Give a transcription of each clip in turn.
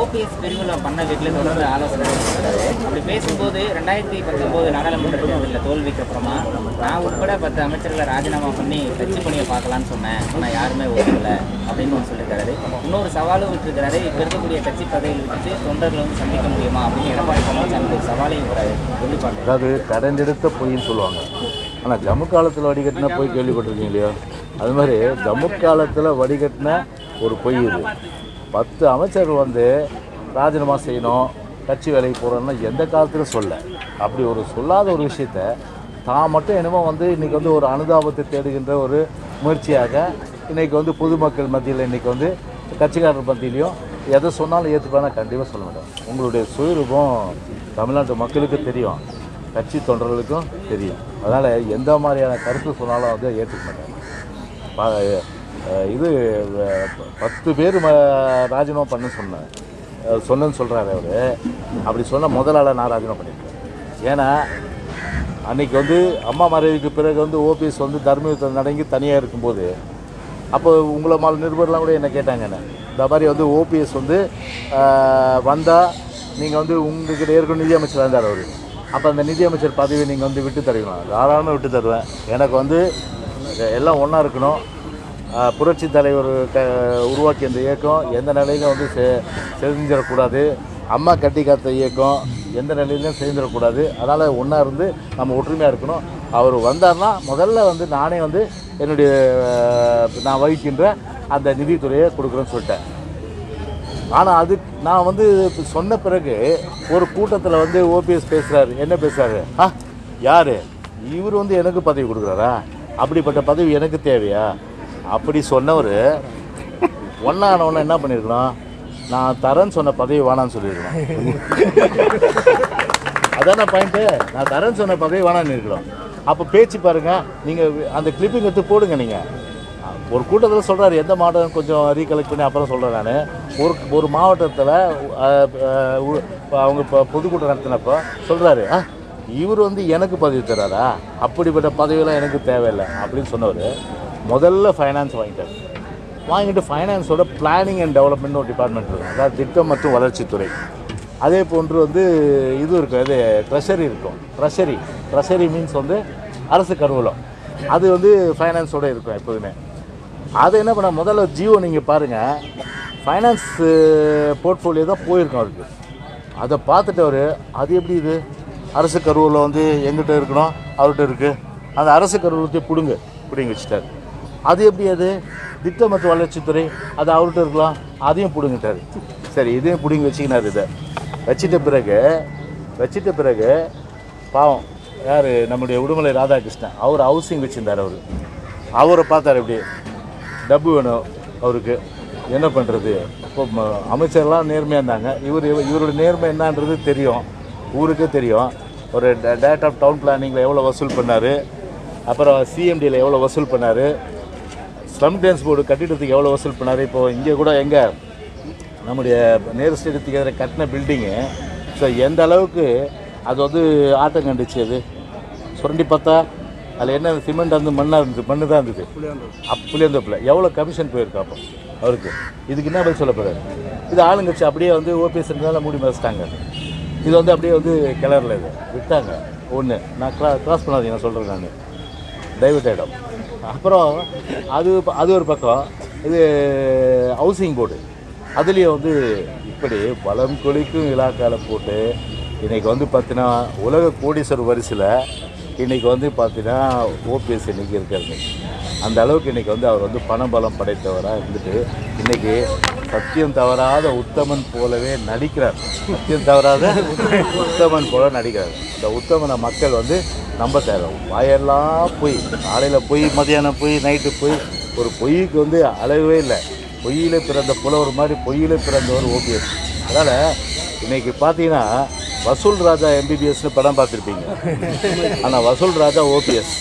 OPS பிரிவில் பண்ண வீட்டில் தொடர்ந்து ஆலோசனை அப்படி பேசும்போது ரெண்டாயிரத்தி பத்தொம்போது நாடாளுமன்ற தேர்தலில் தோல்விக்கு அப்புறமா நான் உட்பட பத்து அமைச்சர்களை ராஜினாமா பண்ணி கட்சி பணியை பார்க்கலான்னு சொன்னேன். ஆனால் யாருமே ஒதுக்கல அப்படின்னு ஒன்று சொல்லியிருக்காரு. இன்னொரு சவாலும் விட்டுருக்காரு இப்போ இருக்கக்கூடிய கட்சி பதவியில் வச்சு தொண்டர்களை வந்து சந்திக்க முடியுமா அப்படின்னு எடப்பாடி பழனிசாமி ஒரு சவாலையும் கூட வெளிப்பாடு அதாவது கடந்தெடுத்த பொய்ன்னு சொல்லுவாங்க. ஆனால் ஜம்மு காலத்தில் வடிகட்டின பொய் கேள்விப்பட்டிருக்கீங்க இல்லையா? அது மாதிரி ஜம்மு காலத்தில் வடிகட்டின ஒரு பொய் இது. பத்து அமைச்சர்கள் வந்து ராஜினாமா செய்யணும் கட்சி வேலைக்கு போகிறோன்னா எந்த காலத்திலும் சொல்ல. அப்படி ஒரு சொல்லாத ஒரு விஷயத்த தான் மட்டும் என்னமோ வந்து இன்றைக்கி வந்து ஒரு அனுதாபத்தை தேடுகின்ற ஒரு முயற்சியாக இன்றைக்கி வந்து பொதுமக்கள் மத்தியில் இன்றைக்கி வந்து கட்சிக்காரர் மத்தியிலையும் எதை சொன்னாலும் ஏற்றுப்பானா கண்டிப்பாக சொல்ல மாட்டேன். உங்களுடைய சுயரூபம் தமிழ்நாட்டு மக்களுக்கு தெரியும் கட்சி தொண்டர்களுக்கும் தெரியும். அதனால் எந்த மாதிரியான கருத்து சொன்னாலும் வந்து ஏற்றுக்க மாட்டாங்க இது பத்து பேர் ராஜினாமா பண்ண சொன்னேன் அஹ் சொன்னேன்னு சொல்கிறாரு அவர். அப்படி சொன்ன முதல் நான் ராஜினாமா பண்ணியிருக்கேன் ஏன்னா அன்றைக்கி வந்து அம்மா மறைவுக்கு பிறகு வந்து ஓபிஎஸ் வந்து தர்மயுத்தம் நடங்கி தனியாக இருக்கும்போது அப்போ உங்களை மாதிரி நிருபர்லாம் கூட என்ன கேட்டாங்க என்ன? இந்த மாதிரி வந்து ஓபிஎஸ் வந்து வந்தால் நீங்கள் வந்து உங்ககிட்ட ஏற்கனவே நிதியமைச்சர் இருந்தார் அவர். அப்போ அந்த நிதியமைச்சர் பதவியை நீங்கள் வந்து விட்டு தருவீங்களா? தாராளமாக விட்டு தருவேன். எனக்கு வந்து எல்லாம் ஒன்றா இருக்கணும். புரட்சி தலைவர் க உருவாக்கிய இந்த இயக்கம் எந்த நிலையிலும் வந்து செ செஞ்சிடக்கூடாது அம்மா கட்டி காத்த இயக்கம் எந்த நிலையிலும் செஞ்சிடக்கூடாது அதனால் ஒன்றா இருந்து நம்ம ஒற்றுமையாக இருக்கணும். அவர் வந்தார்னா முதல்ல வந்து நானே வந்து என்னுடைய நான் வகிக்கின்ற அந்த நிதித்துறையை கொடுக்குறேன்னு சொல்லிட்டேன். ஆனால் அது நான் வந்து சொன்ன பிறகு ஒரு கூட்டத்தில் வந்து ஓபிஎஸ் பேசுகிறாரு என்ன பேசுகிறாரு ஆ யார்? இவர் வந்து எனக்கு பதவி கொடுக்குறாரா? அப்படிப்பட்ட பதவி எனக்கு தேவையா? அப்படி சொன்னவர் ஒன்றானவன என்ன பண்ணியிருக்கலாம் நான் தரேன்னு சொன்ன பதவி வேணான்னு சொல்லியிருக்கணும் அதான பாயிண்ட்டு நான் தரேன்னு சொன்ன பதவி வேணான்னு இருக்கிறோம் அப்போ பேச்சு பாருங்கள் நீங்கள் அந்த கிளிப்பிங் எடுத்து போடுங்க நீங்கள் ஒரு கூட்டத்தில் சொல்கிறாரு எந்த மாவட்டம் கொஞ்சம் ரீகலெக்ட் பண்ணி அப்புறம் சொல்கிறேன் நான். ஒரு ஒரு மாவட்டத்தில் அவங்க இப்போ பொதுக்கூட்டம் நடத்தினப்போ சொல்கிறாரு ஆ இவர் வந்து எனக்கு பதவி தராரா அப்படிப்பட்ட பதவியெல்லாம் எனக்கு தேவையில்லை. அப்படின்னு சொன்னவர். முதல்ல ஃபைனான்ஸ் வாங்கிட்டார். வாங்கிட்டு ஃபைனான்ஸோட பிளானிங் அண்ட் டெவலப்மெண்ட் ஒரு டிபார்ட்மெண்ட் இருக்கும் அதாவது திட்டம் மற்றும் வளர்ச்சித்துறை. அதே போன்று வந்து இது இருக்கும். அது ட்ரெஷரி இருக்கும். ட்ரெஷரி ட்ரெஷரி மீன்ஸ் வந்து அரசு கருவூலம். அது வந்து ஃபைனான்ஸோட இருக்கும் எப்போதுமே. அதை என்ன பண்ண முதல்ல ஜியோ நீங்கள் பாருங்கள் ஃபைனான்ஸ் போர்ட்ஃபோலியோ தான் போயிருக்கோம் அவருக்கு. அதை பார்த்துட்டு அவர் அது எப்படி இது? அரசு கருவூலம் வந்து எங்கிட்ட இருக்கணும்? அவர்கிட்ட இருக்குது அந்த அரசு கருவூலத்தை பிடுங்க பிடிங்க வச்சுட்டார். அது எப்படி அது? திட்ட மற்றும் வளர்ச்சித்துறை அது அவர்கிட்ட இருக்கலாம். அதையும் பிடுங்கிட்டார். சரி இதையும் பிடுங்கி வச்சுக்கினார் இதை. வச்சிட்ட பிறகு வச்சிட்ட பிறகு பாவம் யார்? நம்முடைய உடுமலை ராதாகிருஷ்ணன். அவர் ஹவுசிங் வச்சுருந்தார் அவர். அவரை பார்த்தார் எப்படி? டப்பு வேணும் அவருக்கு. என்ன பண்ணுறது இப்போ அமைச்சர்லாம் நேர்மையாக இருந்தாங்க. இவர் இவரோட நேர்மை என்னன்றது தெரியும். ஊருக்கே தெரியும். ஒரு டேட் ஆஃப் டவுன் பிளானிங்கில் எவ்வளோ வசூல் பண்ணார்? அப்புறம் சிஎம்டியில் எவ்வளோ வசூல் பண்ணார்? ஸ்லம் டான்ஸ் போர்டு கட்டிடத்துக்கு எவ்வளோ வசூல் பண்ணார்? இப்போ இங்கே கூட எங்கே? நம்முடைய நேரு ஸ்டேடியத்துக்கு எதிராக கட்டின பில்டிங்கு ஸோ எந்த அளவுக்கு அது வந்து ஆட்டம் கண்டுச்சு அது? சுரண்டி பார்த்தா அதில் என்ன சிமெண்ட் வந்து மண்ணாக இருந்தது மண்ணு தான் இருந்தது. அப் புளியந்தோப்பில். எவ்வளோ கமிஷன் போயிருக்கா அப்போ? அவருக்கு. இதுக்கு என்ன பதில் சொல்ல இது ஆளுங்கட்சி அப்படியே வந்து ஓபிஎஸ் மூடி மறைச்சிட்டாங்க. இது வந்து அப்படியே வந்து கிளறல இது. விட்டாங்க. ஒன்று நான் கிரா கிராஸ் பண்ணாதீங்க நான் சொல்கிறேன் நான். டைவர்ட் ஆகிடும் அப்புறம் அது ப- அது ஒரு பக்கம். இது ஹவுசிங் போர்டு அதுலேயும் வந்து இப்படி பலம் கொலிக்கும் இலாக்கால போட்டு இன்றைக்கி வந்து பார்த்தீங்கன்னா உலக கோடீஸ்வரர் வரிசையில் இன்றைக்கி வந்து பார்த்தீங்கன்னா ஓபிஎஸ் இன்றைக்கி இருக்கிறது. அந்த அளவுக்கு இன்றைக்கி வந்து அவர் வந்து பணபலம் படைத்தவராக இருந்துட்டு இன்றைக்கி சத்தியம் தவறாத உத்தமன் போலவே நடிக்கிறார். சத்தியம் தவறாத உத்தமன் போல நடிக்கிறார். இந்த உத்தமனை மக்கள் வந்து நம்ப தேவை வாயெல்லாம் பொய் காலையில் பொய் மதியானம் பொய் நைட்டு பொய் ஒரு பொய்க்கு வந்து அளவே இல்லை. பொய்யில பிறந்த புலவர் மாதிரி பொய்யில பிறந்தவர் ஓபிஎஸ். அதனால் இன்னைக்கு பார்த்தீங்கன்னா வசூல் ராஜா எம்பிபிஎஸ்னு படம் பார்த்துருப்பீங்க. ஆனால் வசூல் ராஜா ஓபிஎஸ்.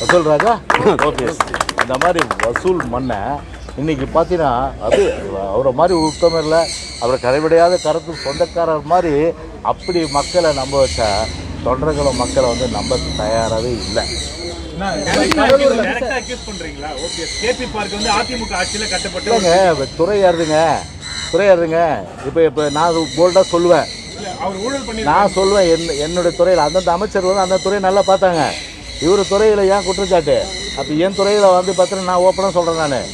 வசூல் ராஜா ஓபிஎஸ். இந்த மாதிரி வசூல் மண்ணை இன்னைக்கு பார்த்தீங்கன்னா அது அவரை மாதிரி உத்தமம் இல்லை. அவரை கரைவிடையாத கருத்து சொந்தக்காரர் மாதிரி அப்படி மக்களை நம்ப வச்சா தொண்டர்களும் மக்களை வந்து நம்ப தயாராகவே இல்லை. கட்டப்பட்டு இல்லைங்க இப்ப இப்போ இப்போ நான் போல்டாக சொல்லுவேன். நான் சொல்லுவேன் என் என்னுடைய துறையில் அந்தந்த அமைச்சர் வந்து அந்த துறையை நல்லா பார்த்தாங்க. இவர் துறையில் ஏன் குற்றச்சாட்டு? அப்போ என் துறையில் வந்து பார்த்தீங்கன்னா நான் ஓப்பனாக சொல்கிறேன் நான்.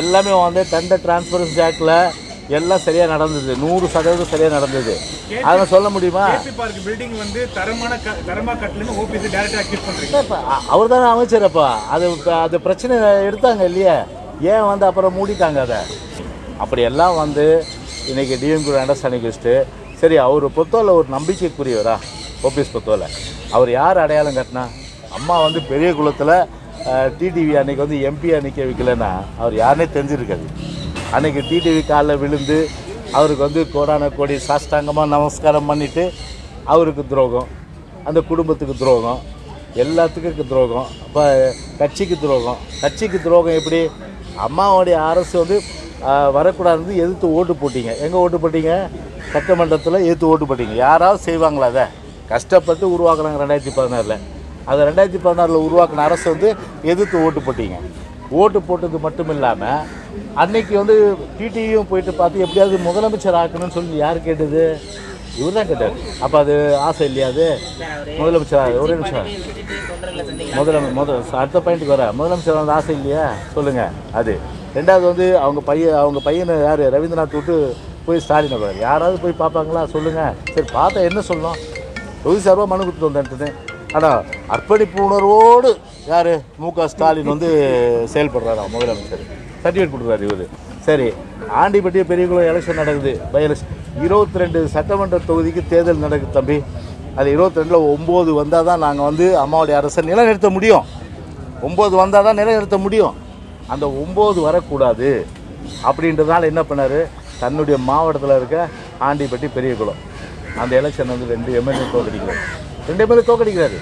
எல்லாமே வந்து டெண்டர் டிரான்ஸ்பரன்சி ஆக்டில் எல்லாம் சரியாக நடந்தது. நூறு சதவீதம் சரியாக நடந்தது. அதை சொல்ல முடியுமா? பில்டிங் வந்து தரமான கட்டலன்னு அக்யூஸ் அவர் தானே அமைச்சர் அப்பா அது அது பிரச்சனை எடுத்தாங்க இல்லையா? ஏன் வந்து அப்புறம் மூடிட்டாங்க அதை? அப்படி எல்லாம் வந்து இன்னைக்கு டிஎம்கே அண்டர்ஸ்டாண்டிங் வச்சுட்டு சரி அவர் பொறுத்தவரை ஒரு நம்பிக்கைக்குரியவரா? ஓபிஎஸ் பொறுத்தவரை அவர் யார் அடையாளம் கட்டினா? அம்மா வந்து பெரிய குளத்தில் டிடிவி அன்னைக்கு வந்து எம்பி நிற்க வைக்கலன்னா அவர் யாருனே தெரிஞ்சிருக்காது. அன்னைக்கு டிடிவி காலில் விழுந்து அவருக்கு வந்து கோடான கோடி சாஷ்டாங்கமாக நமஸ்காரம் பண்ணிவிட்டு அவருக்கு துரோகம் அந்த குடும்பத்துக்கு துரோகம் எல்லாத்துக்கும் துரோகம். இப்போ கட்சிக்கு துரோகம். கட்சிக்கு துரோகம் எப்படி? அம்மாவுடைய அரசு வந்து வரக்கூடாதுன்னு எதிர்த்து ஓட்டு போட்டீங்க. எங்கே ஓட்டு போட்டீங்க? சட்டமன்றத்தில் எதிர்த்து ஓட்டு போட்டீங்க. யாராவது செய்வாங்களா அதை? கஷ்டப்பட்டு உருவாக்குறாங்க ரெண்டாயிரத்தி பதினாறில். அது ரெண்டாயிரத்தி பதினாறில் உருவாக்கின அரசு வந்து எதிர்த்து ஓட்டு போட்டீங்க. ஓட்டு போட்டது மட்டும் இல்லாமல் அன்னைக்கு வந்து டிடியும் போயிட்டு பார்த்து எப்படியாவது முதலமைச்சர் ஆக்கணும்னு சொல்லி யார் கேட்டது? இவர் தான் கேட்டார். அப்போ அது ஆசை இல்லையா அது? முதலமைச்சர்? ஒரே நிமிஷம். முதலமை முதல முதல் அடுத்த பாயிண்ட்டுக்கு வர முதலமைச்சர் வந்து ஆசை இல்லையா? சொல்லுங்கள் அது. ரெண்டாவது வந்து அவங்க பையன் அவங்க பையனை யார்? ரவீந்திரநாத் விட்டு போய் ஸ்டாலினை பாரு யாராவது போய் பார்ப்பாங்களா? சொல்லுங்கள் சரி பார்த்தா என்ன சொல்லணும்? தொகுதி சார்பாக மனு கொடுத்து வந்தேன்ட்டு ஆனால் அர்ப்பணிப்பு உணர்வோடு யார்? மு க ஸ்டாலின் வந்து செயல்படுறாரா முதலமைச்சர். சர்டிஃபிகேட் கொடுக்குறாரு இவர். சரி ஆண்டிப்பட்டிய பெரியகுளம் எலெக்ஷன் நடக்குது. பை எலெக்ஷன் இருபத்தி ரெண்டு சட்டமன்ற தொகுதிக்கு தேர்தல் நடக்குது தம்பி. அது இருபத்தி ரெண்டில் ஒம்பது வந்தால் தான் நாங்கள் வந்து அம்மாவுடைய அரசை நிலைநிறுத்த முடியும். ஒம்பது வந்தால் தான் நிலைநிறுத்த முடியும். அந்த ஒம்பது வரக்கூடாது. அப்படின்றதால என்ன பண்ணார்? தன்னுடைய மாவட்டத்தில் இருக்க ஆண்டிப்பட்டி பெரியகுளம் அந்த எலெக்ஷன் வந்து ரெண்டு எம்எல்ஏ தோக்கடிக்கிறோம் ரெண்டு பேரும் தோக்கடிக்கிறாரு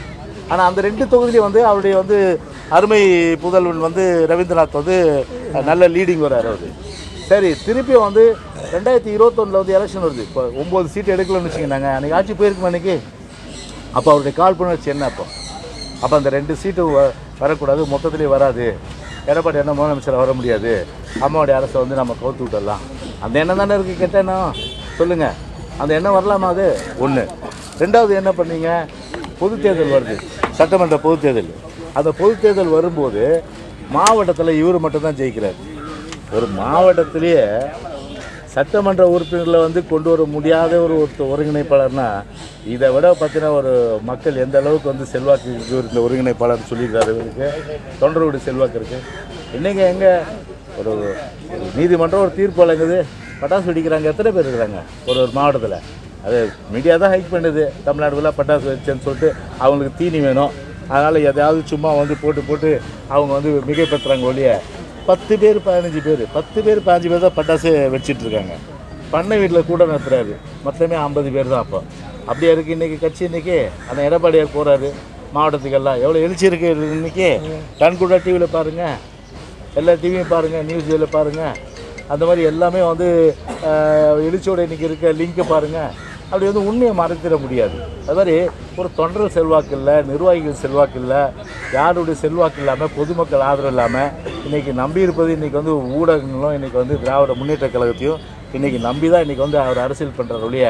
ஆனால் அந்த ரெண்டு தொகுதியிலையும் வந்து அவருடைய வந்து அருமை புதல்வன் வந்து ரவீந்திரநாத் வந்து நல்ல லீடிங் வர்றாரு அவர். சரி திருப்பியும் வந்து ரெண்டாயிரத்தி இருபத்தொன்னில் வந்து எலெக்ஷன் வருது. இப்போ ஒம்பது சீட் எடுக்கலன்னு வச்சுக்கோங்க அன்றைக்கி ஆட்சி போயிருக்குமா அன்றைக்கி அப்போ அவருடைய கால் பண்ண வச்சு என்ன அப்போ? அப்போ அந்த ரெண்டு சீட்டு வ வரக்கூடாது. மொத்தத்திலே வராது. எடப்பாடி என்ன முதலமைச்சர் வர முடியாது. அம்மாவுடைய அரசை வந்து நம்ம கவுத்து விட்டுடலாம் அந்த எண்ணம் தானே இருக்குது கெட்ட எண்ணம்? சொல்லுங்கள் அந்த எண்ணம் வரலாமா அது? ஒன்று ரெண்டாவது என்ன பண்ணீங்க? பொது தேர்தல் வருது. சட்டமன்ற பொது தேர்தல். அந்த பொது தேர்தல் வரும்போது மாவட்டத்தில் இவர் மட்டும்தான் ஜெயிக்கிறார். ஒரு மாவட்டத்திலேயே சட்டமன்ற உறுப்பினர்களை வந்து கொண்டு வர முடியாத ஒரு ஒருத்தர் ஒருங்கிணைப்பாளர்னா இதை விட பார்த்தீங்கன்னா ஒரு மக்கள் எந்த அளவுக்கு வந்து செல்வாக்கு இருக்கு இந்த ஒருங்கிணைப்பாளர் சொல்லியிருக்காரு இவருக்கு? தொண்டரோட செல்வாக்கு இருக்குது இன்றைக்கி எங்கே? ஒரு ஒரு நீதிமன்றம் ஒரு தீர்ப்பு வழங்குது. பட்டாசு வெடிக்கிறாங்க. எத்தனை பேர் இருக்கிறாங்க? ஒரு ஒரு மாவட்டத்தில். அது மீடியா தான் ஹைக் பண்ணுது. தமிழ்நாடு பட்டாசு வச்சேன்னு சொல்லிட்டு அவங்களுக்கு தீனி வேணும். அதனால் எதையாவது சும்மா வந்து போட்டு போட்டு அவங்க வந்து மிகைப்படுத்துகிறாங்க ஒழிய பத்து பேர் பதினஞ்சு பேர் பத்து பேர் பதினஞ்சு பேர் தான் பட்டாசு வச்சிட்டு இருக்காங்க. பண்ணை வீட்டில் கூட நடத்துகிறாரு மொத்தமே ஐம்பது பேர் தான் அப்போ. அப்படியே இருக்குது இன்றைக்கி கட்சி இன்றைக்கி அந்த எடப்பாடியார் போகிறாரு மாவட்டத்துக்கெல்லாம் எவ்வளோ எழுச்சி இருக்கு இன்றைக்கி கண்கூடா டிவியில் பாருங்கள் எல்லா டிவியும் பாருங்கள் நியூஸ் இதில் பாருங்கள் அந்த மாதிரி எல்லாமே வந்து எழுச்சியோட இன்றைக்கி இருக்க லிங்க்கை பாருங்கள் அப்படி வந்து உண்மையை மறைத்திட முடியாது. அது மாதிரி ஒரு தொண்டர் செல்வாக்கு இல்லை நிர்வாகிகள் செல்வாக்கு இல்லை யாருடைய செல்வாக்கு இல்லாமல் பொதுமக்கள் ஆதரவு இல்லாமல் இன்றைக்கி நம்பி இருப்பது இன்றைக்கி வந்து ஊடகங்களும் இன்றைக்கி வந்து திராவிட முன்னேற்ற கழகத்தையும் இன்றைக்கி நம்பி தான் இன்றைக்கி வந்து அவர் அரசியல் பண்ணுற ஒழிய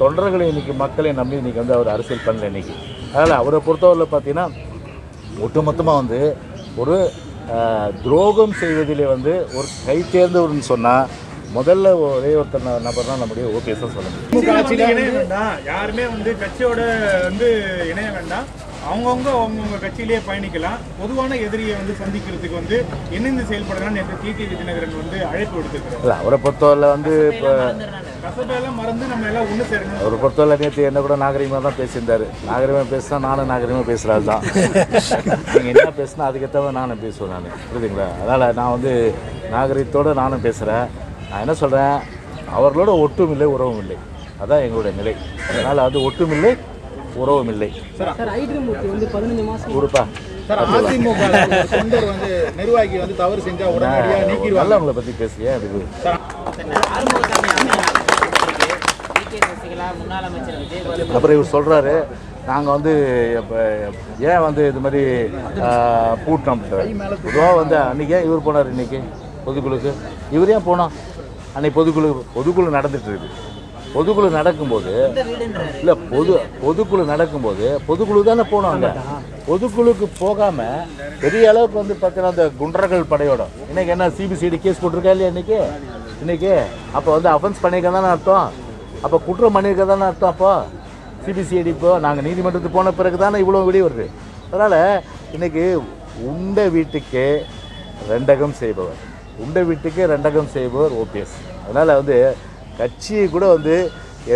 தொண்டர்களை இன்றைக்கி மக்களை நம்பி இன்றைக்கி வந்து அவர் அரசியல் பண்ணல இன்றைக்கி அதனால் அவரை பொறுத்தவரையில் பார்த்தீங்கன்னா ஒட்டுமொத்தமாக வந்து ஒரு துரோகம் செய்வதிலே வந்து ஒரு கை சொன்னால் முதல்ல ஒரே ஒருத்தர் நபர் தான் நம்முடைய ஓபிஎஸ் சொல்ல முடியும் யாருமே வந்து கட்சியோட வந்து இணைய வேண்டாம். அவங்கவுங்க அவங்கவுங்க கட்சியிலேயே பயணிக்கலாம். பொதுவான எதிரியை வந்து சந்திக்கிறதுக்கு வந்து இணைந்து செயல்படலாம் நேற்று டிடிவி தினகரன் வந்து அழைப்பு விடுத்திருக்கிறார்? அவரை பொறுத்தவரையில் வந்து இப்போ கசப்பெல்லாம் மறந்து நம்ம எல்லாம் ஒன்று சேரணும் அவரை பொறுத்தவரை நேற்று என்ன கூட நாகரிகமாக தான் பேசியிருந்தாரு. நாகரிகமாக பேசினா நானும் நாகரிகமாக பேசுகிறாரு தான். நீங்கள் என்ன பேசுனா அதுக்கேற்ற நானும் பேசுவேன் நான். புரியுதுங்களா? அதனால் நான் வந்து நாகரிகத்தோடு நானும் பேசுகிறேன் நான் என்ன சொல்கிறேன் அவர்களோட ஒட்டும் இல்லை உறவும் இல்லை அதான் எங்களுடைய நிலை. அதனால் அது ஒட்டும் இல்லை உறவும் இல்லை கொடுப்பா. அதிமுக தொண்டர் வந்து நிர்வாகி வந்து தவறு செஞ்சா உடனடியாக நீக்கிடுவாங்க. பேசுங்க அதுக்கு? அப்புறம் இவர் சொல்கிறாரு நாங்கள் வந்து இப்போ ஏன் வந்து இது மாதிரி பூட்டினோம் பொதுவாக வந்து அன்றைக்கி இவர் போனார் இன்றைக்கி பொதுக்குழுக்கு. இவர் ஏன் போனோம் அன்னைக்கு பொதுக்குழு பொதுக்குழு நடந்துட்டு இருக்கு பொதுக்குழு நடக்கும்போது இல்லை பொது பொதுக்குழு நடக்கும்போது பொதுக்குழு தானே போனோம் அங்கே பொதுக்குழுக்கு போகாமல் பெரிய அளவுக்கு வந்து பார்த்தீங்கன்னா அந்த குண்டர்கள் படையோட. இன்னைக்கு என்ன சிபிசிடி கேஸ் போட்டிருக்கா இல்லையா இன்னைக்கு? இன்னைக்கு? அப்போ வந்து அஃபென்ஸ் பண்ணியிருக்க தானே அர்த்தம். அப்போ குற்றம் பண்ணியிருக்க தானே அர்த்தம் அப்போ? சிபிசிஐடி இப்போ நாங்கள் நீதிமன்றத்துக்கு போன பிறகு தானே இவ்வளோ வெளியே வருது. அதனால் இன்னைக்கு உண்ட வீட்டுக்கே ரெண்டகம் செய்பவர். உண்டை வீட்டுக்கே ரெண்டகம் செய்பவர் ஓபிஎஸ் அதனால் வந்து கட்சியை கூட வந்து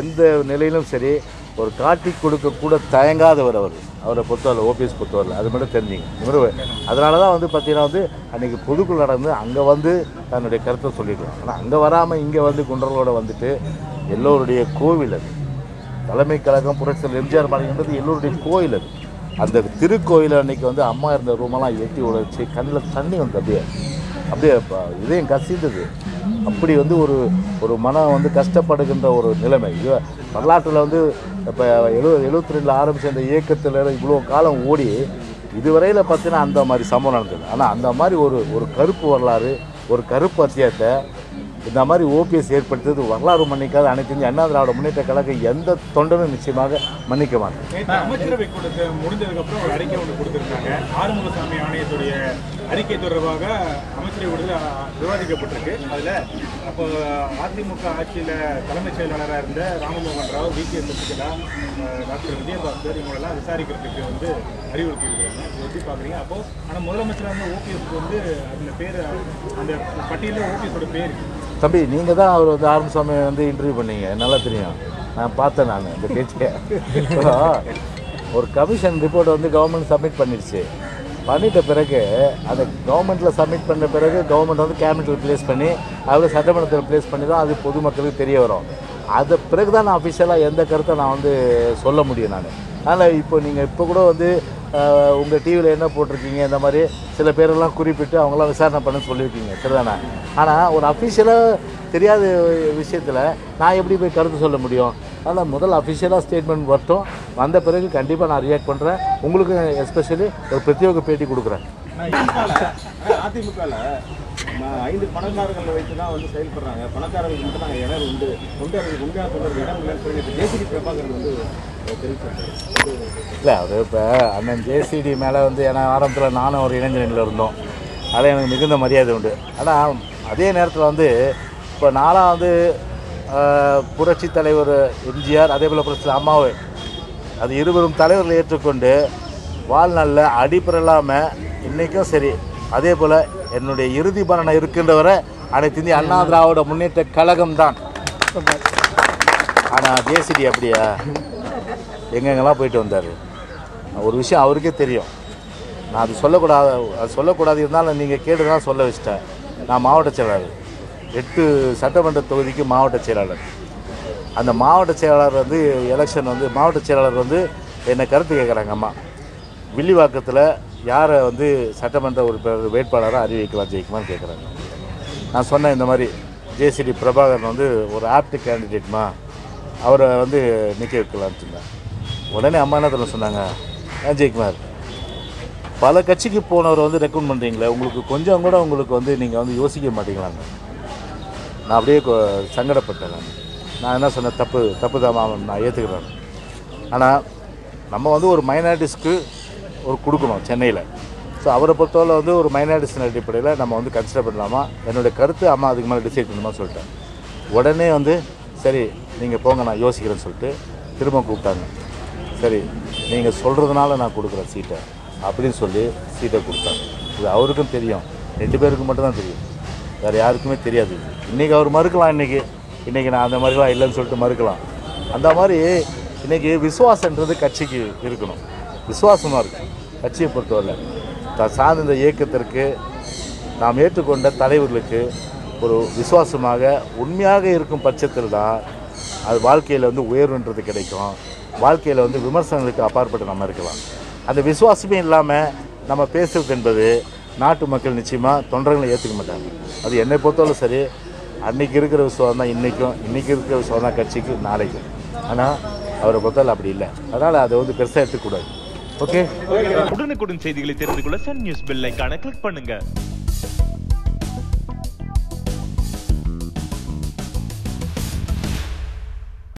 எந்த நிலையிலும் சரி ஒரு காட்டி கொடுக்க கூட தயங்காதவர் அவர். அவரை பொறுத்தவரை ஓபிஎஸ் பொறுத்தவரில் அது மட்டும் தெரிஞ்சுங்க. இன்னொரு அதனால தான் வந்து பார்த்தீங்கன்னா வந்து அன்றைக்கி பொதுக்குள் நடந்து அங்கே வந்து தன்னுடைய கருத்தை சொல்லிக்கலாம் ஆனால் அங்கே வராமல் இங்கே வந்து குண்டர்களோட வந்துட்டு எல்லோருடைய கோவில் அது. தலைமை கழகம் புரட்சியர் எம்ஜிஆர் மாளிகைன்றது எல்லோருடைய கோயில் அது. அந்த திருக்கோயில் அன்னைக்கு வந்து அம்மா இருந்த ரூமெல்லாம் எட்டி உழைச்சி கண்ணில் தண்ணி வந்து அப்படியே. அப்படியே இதயம் கசிந்தது. அப்படி வந்து ஒரு ஒரு மனம் வந்து கஷ்டப்படுகின்ற ஒரு நிலைமை. இது வரலாற்றில் வந்து இப்போ எழு எழுபத்தி ரெண்டில் ஆரம்பித்த அந்த இயக்கத்தில் இவ்வளோ காலம் ஓடி இதுவரையில் பார்த்தீங்கன்னா அந்த மாதிரி சம்பவம் நடந்தது. ஆனால் அந்த மாதிரி ஒரு ஒரு கருப்பு வரலாறு ஒரு கருப்பு அத்தியாயத்தை இந்த மாதிரி ஓபிஎஸ் ஏற்படுத்தது. வரலாறு மன்னிக்காத அனைத்து இந்திய அண்ணா திராவிட முன்னேற்ற கழகம் எந்த தொண்டனும் நிச்சயமாக மன்னிக்க மாட்டேன். அமைச்சரவை கூட்டத்தை முடிஞ்சதுக்கு அப்புறம் ஒரு அறிக்கை ஒன்று கொடுத்திருக்காங்க. ஆறுமுகசாமி ஆணையத்துடைய அறிக்கை தொடர்பாக அமைச்சரவை கூட்டத்தில் விவாதிக்கப்பட்டிருக்கு. அதுல அப்போ அதிமுக ஆட்சியில தலைமைச் செயலாளராக இருந்த Ramamohan Rao V K Sasikala doctor Vijayabaskar இவங்களெல்லாம் விசாரிக்கிறதுக்கு வந்து அறிவுறுத்தி இருக்காங்க இது எப்படி பாக்குறீங்க அப்போ ஆனா முதலமைச்சராக இருந்த ஓபிஎஸ்க்கு வந்து அந்த பேர் அந்த பட்டியலில் ஓபிஎஸோட பேர். தம்பி நீங்கள் தான் அவர் வந்து ஆரம்பசாமி வந்து இன்டர்வியூ பண்ணீங்க. நல்லா தெரியும். நான் பார்த்தேன் நான் இந்த பேச்சை. ஒரு கமிஷன் ரிப்போர்ட் வந்து கவர்மெண்ட் சப்மிட் பண்ணிடுச்சு பண்ணிட்ட பிறகு அதை கவர்மெண்ட்டில் சப்மிட் பண்ண பிறகு கவர்மெண்ட் வந்து கேபினெட்டில் ப்ளேஸ் பண்ணி அதில் சட்டமன்றத்தில் ப்ளேஸ் பண்ணி தான் அது பொதுமக்களுக்கு தெரிய வரும். அது பிறகு தான் நான் அஃபிஷியலாக எந்த கருத்தை நான் வந்து சொல்ல முடியும் நான். அதனால் இப்போ நீங்கள் இப்போ கூட வந்து உங்கள் டிவியில் என்ன போட்டிருக்கீங்க இந்த மாதிரி சில பேரெல்லாம் குறிப்பிட்டு அவங்களாம் விசாரணை பண்ண சொல்லியிருக்கீங்க. சரிதானே? ஆனால் ஒரு அஃபிஷியலாக தெரியாத விஷயத்தில் நான் எப்படி போய் கருத்து சொல்ல முடியும்? அதனால் முதல்ல அஃபிஷியலாக ஸ்டேட்மெண்ட் வரட்டும். வந்த பிறகு கண்டிப்பாக நான் ரியாக்ட் பண்ணுறேன் உங்களுக்கு எஸ்பெஷலி ஒரு பிரத்யேக பேட்டி கொடுக்குறேன். அதிமுகல ஐந்து பணக்காரர்களை வைத்து தான் வந்து செயல்படுறாங்க. பணக்காரர்களுக்கு மட்டும் நாங்கள் இடம் உண்டு. தொண்டர்களுக்கு உண்மையான தொண்டர்கள் இடம் இல்லைன்னு சொல்லி ஜேசிடி பிரபாகரன் வந்து இல்லை அது இப்போ அண்ணன் ஜேசிடி மேலே வந்து ஏன்னா ஆரம்பத்தில் நானும் ஒரு இளைஞனில் இருந்தோம். அதில் எனக்கு மிகுந்த மரியாதை உண்டு. ஆனால் அதே நேரத்தில் வந்து இப்போ நானாக வந்து புரட்சி தலைவர் எம்ஜிஆர் அதே போல் புரட்சி அம்மாவை. அது இருவரும் தலைவர்களை ஏற்றுக்கொண்டு வாழ்நாளில் அடிப்படையில்லாமல் இன்றைக்கும் சரி. அதே போல் என்னுடைய இறுதி மரணம் இருக்கின்றவரை அனைத்து இந்திய அண்ணா திராவிட முன்னேற்ற கழகம் தான். ஆனால் ஜேசிடி அப்படியா? எங்கெங்கெல்லாம் போயிட்டு வந்தார்? ஒரு விஷயம் அவருக்கே தெரியும். நான் அது சொல்லக்கூடாது அது சொல்லக்கூடாது இருந்தாலும் நீங்கள் கேட்டு தான் சொல்ல வச்சிட்டேன். நான் மாவட்ட செயலாளர். எட்டு சட்டமன்ற தொகுதிக்கு மாவட்ட செயலாளர். அந்த மாவட்ட செயலாளர் வந்து எலெக்ஷன் வந்து மாவட்ட செயலாளர் வந்து என்னை கருத்து கேட்குறாங்க அம்மா. வில்லிவாக்கத்தில் யாரை வந்து சட்டமன்ற உறுப்பினர் வேட்பாளராக அறிவிக்கலாம் ஜெயிக்குமான்னு கேட்குறாங்க. நான் சொன்னேன் இந்த மாதிரி ஜேசிடி பிரபாகரன் வந்து ஒரு ஆப்ட் கேண்டிடேட்மா அவரை வந்து நிற்க வைக்கலான்னு சொன்னேன் உடனே அம்மா என்ன சொன்னாங்க? ஜெயக்குமார் பல கட்சிக்கு போனவரை வந்து ரெக்கமெண்ட் பண்ணுறீங்களே உங்களுக்கு கொஞ்சம் கூட உங்களுக்கு வந்து நீங்கள் வந்து யோசிக்க மாட்டீங்களாங்க. நான் அப்படியே சங்கடப்பட்டேன் நான். நான் என்ன சொன்னேன்? தப்பு தப்பு தான் நான் ஏற்றுக்கிறேன் ஆனால் நம்ம வந்து ஒரு மைனாரிட்டிஸ்க்கு ஒரு கொடுக்கணும் சென்னையில். ஸோ அவரை பொறுத்தவரை வந்து ஒரு மைனாரிட்டிஸின் அடிப்படையில் நம்ம வந்து கன்சிடர் பண்ணலாமா? என்னுடைய கருத்து அம்மா அதுக்கு மேலே டிசைட் பண்ணுமா சொல்லிட்டேன். உடனே வந்து சரி நீங்கள் போங்க நான் யோசிக்கிறேன்னு சொல்லிட்டு திரும்ப கூப்பிட்டாங்க. சரி நீங்கள் சொல்கிறதுனால நான் கொடுக்குறேன் சீட்டை. அப்படின்னு சொல்லி சீட்டை கொடுத்தாங்க. இது அவருக்கும் தெரியும். ரெண்டு பேருக்கும் மட்டும்தான் தெரியும். வேறு யாருக்குமே தெரியாது இன்றைக்கி அவர் மறுக்கலாம் இன்றைக்கி இன்றைக்கி நான் அந்த மாதிரிலாம் இல்லைன்னு சொல்லிட்டு மறுக்கலாம். அந்த மாதிரி இன்றைக்கி விசுவாசன்றது கட்சிக்கு இருக்கணும். விசுவாசமாக இருக்கும் கட்சியை பொறுத்தவரை. தான் சார்ந்த இந்த இயக்கத்திற்கு நாம் ஏற்றுக்கொண்ட தலைவர்களுக்கு ஒரு விசுவாசமாக உண்மையாக இருக்கும் பட்சத்தில் தான் அது வாழ்க்கையில் வந்து உயர்வுன்றது கிடைக்கும். வாழ்க்கையில் வந்து விமர்சனங்களுக்கு அப்பாற்பட்டு நம்ம இருக்கலாம். அந்த விசுவாசமே இல்லாமல் நம்ம பேசுறது என்பது நாட்டு மக்கள் நிச்சயமாக தொண்டர்களை ஏற்றுக்க மாட்டாங்க. அது என்னை பொறுத்தவரை சரி அன்னைக்கு இருக்கிற விசுவாசம் தான் இன்றைக்கும் இன்றைக்கி இருக்கிற விசுவாசம் தான் கட்சிக்கு நாளைக்கும். ஆனால் அவரை பொறுத்தவரை அப்படி இல்லை. அதனால் அதை வந்து பெருசாக எடுத்துக்கூடாது ஓகே உடனுக்குடன் செய்திகளை தெரிந்து கொள்ள சன் நியூஸ் பெல் ஐகானை கிளிக் பண்ணுங்கள்